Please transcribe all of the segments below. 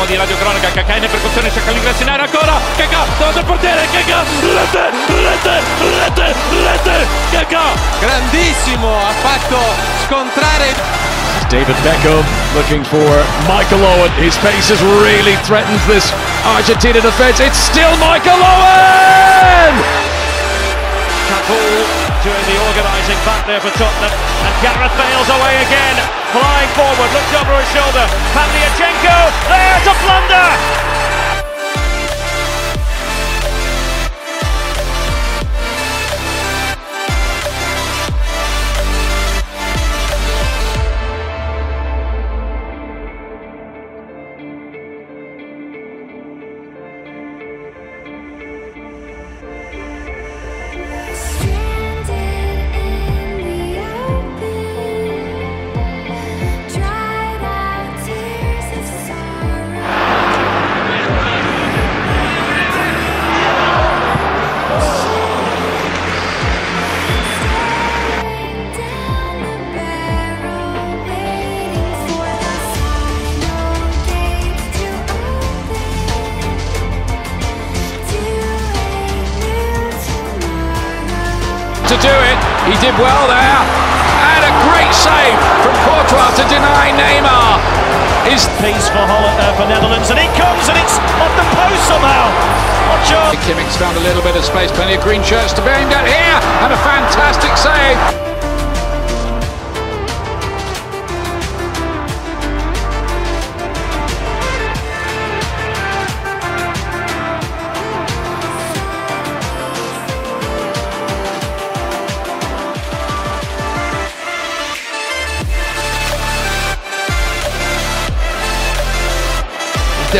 Va di Radio Cronaca, Kaká in percussione, cerca l'ingresso in area ancora, Kaká, davanti al portiere, Kaká, rete, rete, rete, rete, Kaká! Grandissimo, ha fatto scontrare David Beckham looking for Michael Owen. His pace has really threatened this Argentina defence. It's still Michael Owen! Capool back there for Tottenham, and Gareth Bale's away again, flying forward, looks over his shoulder, Pavlyuchenko, there to blunder! He did well there. And a great save from Courtois to deny Neymar. Is Piece for, Holland, uh, for Netherlands, and it comes, and it's off the post somehow! Watch out! Kimmich's found a little bit of space, plenty of green shirts to be aimed at here, and a fantastic save.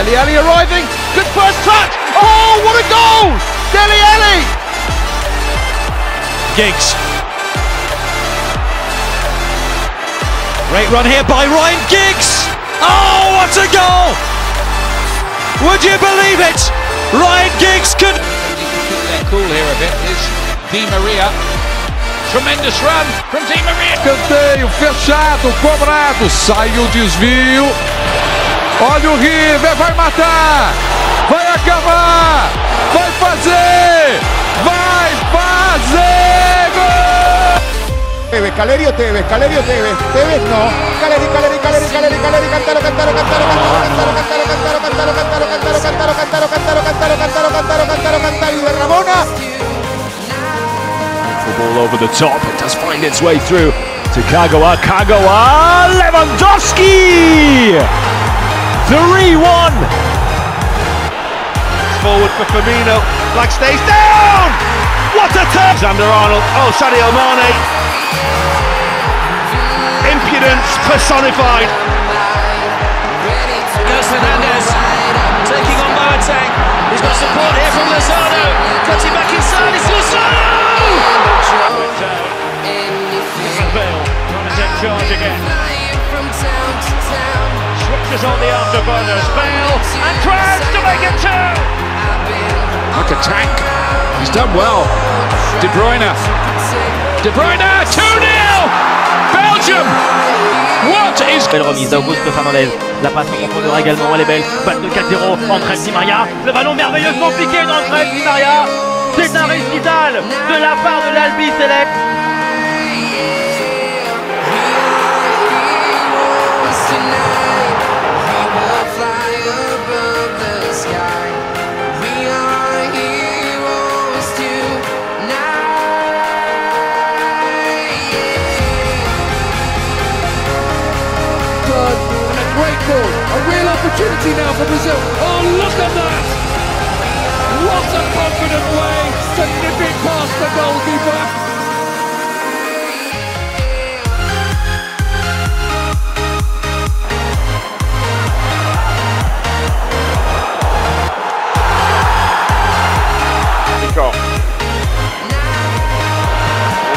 Dele Alli arriving. Good first touch. Oh, what a goal! Dele Alli. Giggs. Great run here by Ryan Giggs! Oh, what a goal! Would you believe it? Ryan Giggs could... keep their cool here a bit is Di Maria. Tremendous run from Di Maria. Canteio fechado, cobrado. Sai o desvio. Olha o River, vai matar. Vai acabar. Vai fazer. Vai fazer. Gol! Tevez, Calerio Tevez, Calerio Tevez, Tevez no, Caleri, Caleri, Caleri, Caleri, Caleri, Cantaro, Cantaro, Cantaro, Cantaro, Cantaro, Cantaro, Cantaro, Cantaro, Cantaro, Cantaro, Cantaro, Cantaro, Cantaro, Cantaro, Cantaro, Cantaro, Cantaro, y de Ramona. The ball over the top. It does find its way through to Kagawa. Kagawa. Lewandowski. 3-1. Forward for Firmino. Black stays down! What a turn! Alexander Arnold. Oh, Sadio Mane. Impudence personified. Gus Fernandez taking on Boateng. He's got support here from Lozano. Cutting back inside. It's Lozano! Bale trying to take charge again. Switches on the afterburners. Bale and Krantz to make it two! Like a tank. He's done well. De Bruyne. De Bruyne. 2-0. Belgium. What is Belle remise d'Augusto Fernandez. La passe en profondeur également, elle est belle. Balle de 4-0 entre Di Maria. Le ballon merveilleusement piqué d'entre Di Maria. C'est un récital de la part de l'Albi Select. it away to nip it past the goalkeeper.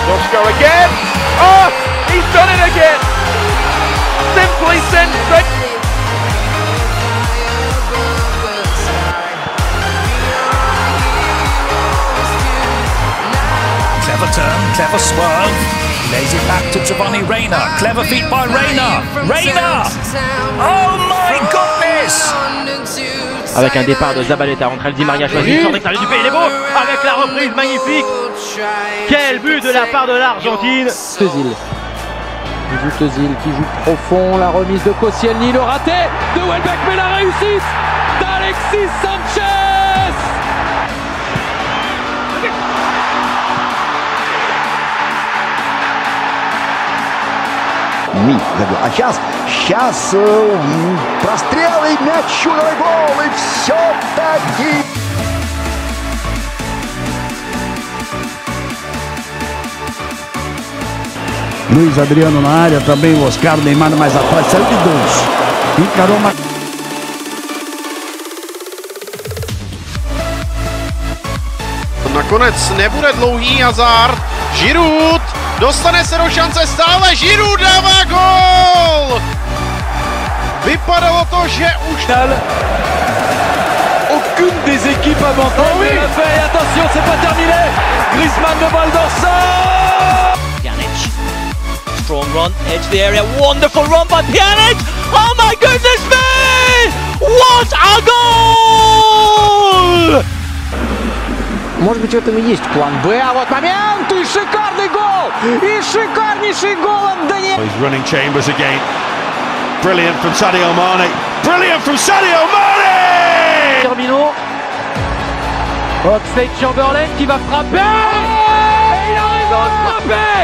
Let's go again. Oh! Swerve. Lays it back to Giovanni Reina. Clever feet by Reina. Reina! Oh my goodness! Avec un départ de Zabaleta, entre Di Maria choisi sur l'extérieur du pays, il est beau Avec la reprise magnifique Quel but de la part de l'Argentine Tezil. Qui joue Tezil, qui joue profond. La remise de Koscielny, le raté de Welbeck, mais la réussite d'Alexis Sanchez Мигель. А сейчас, сейчас прострел и мяч, чудовый гол, и все-таки... Luiz Adriano na área, também o Oscar Neymar mais atrás, saiu de dois. Encarou uma Nakonec nebude dlouhý Hazard. Giroud dostane se do šance stále. Giroud dává gol! Vypadalo to, že už... Aucune des équipes avantage oui. ne l'a fait. Et attention, c'est pas terminé. Griezmann de balle dorsale. Pjanic. Strong run, edge of the area. Wonderful run by Pjanic. Oh my goodness me! What a goal! Может быть, в этом и есть план Б. А вот момент! И шикарный гол! И шикарнейший гол от Даниэля! He's running chambers again. Brilliant from Sadio Mane. Brilliant from Sadio Mane! Firmino. Oxlade Chamberlain qui va frapper Et il a raison de frapper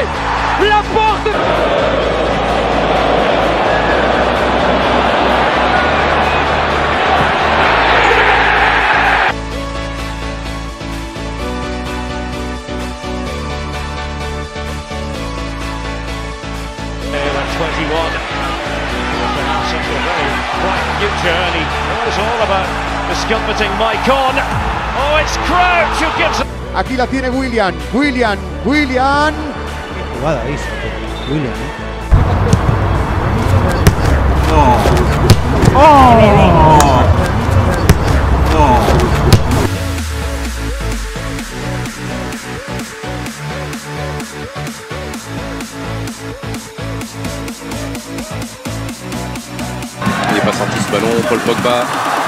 La porte Aquí la tiene William. William. William. Jugada esa, William. Il n'est pas sorti ce ballon, Paul Pogba.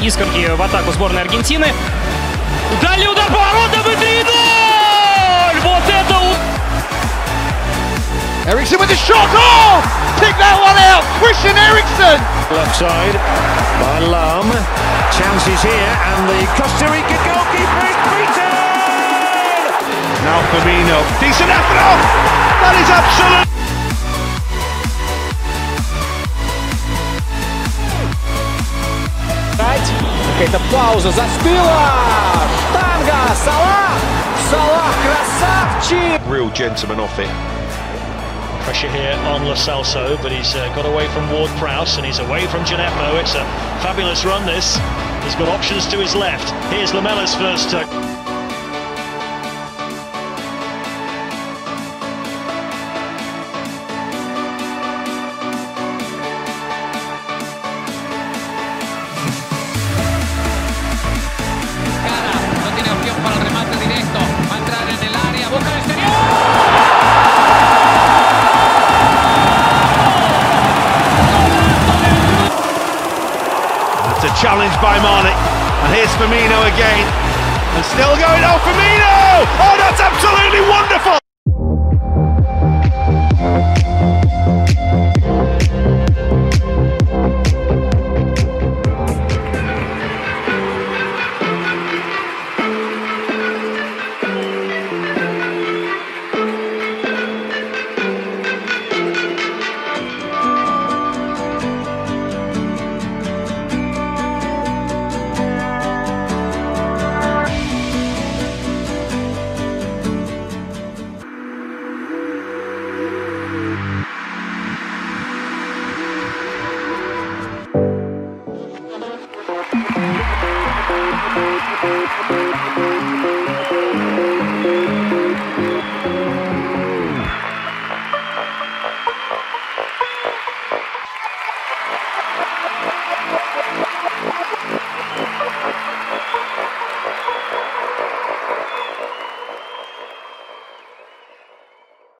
Искорки в атаку сборной Аргентины. Дальний удар поворотом и 3-0! Вот это Ericsson with the shot. Oh! Pick that one out. Christian Eriksen. left side by Lam. Chances here, and the Costa Rica goalkeeper is beaten! Now Firmino. Decent effort. Oh! That is absolute. какая-то пауза за спила. Штанга, Салах! Real gentleman off it. Pressure here on Lo Celso, but he's uh, got away from Ward Prowse and he's away from Djenepo. It's a fabulous run, this. He's got options to his left. Here's Lamela's first. touch. By Mane. And here's Firmino again. And still going. Oh, Firmino! Oh, that's absolutely wonderful!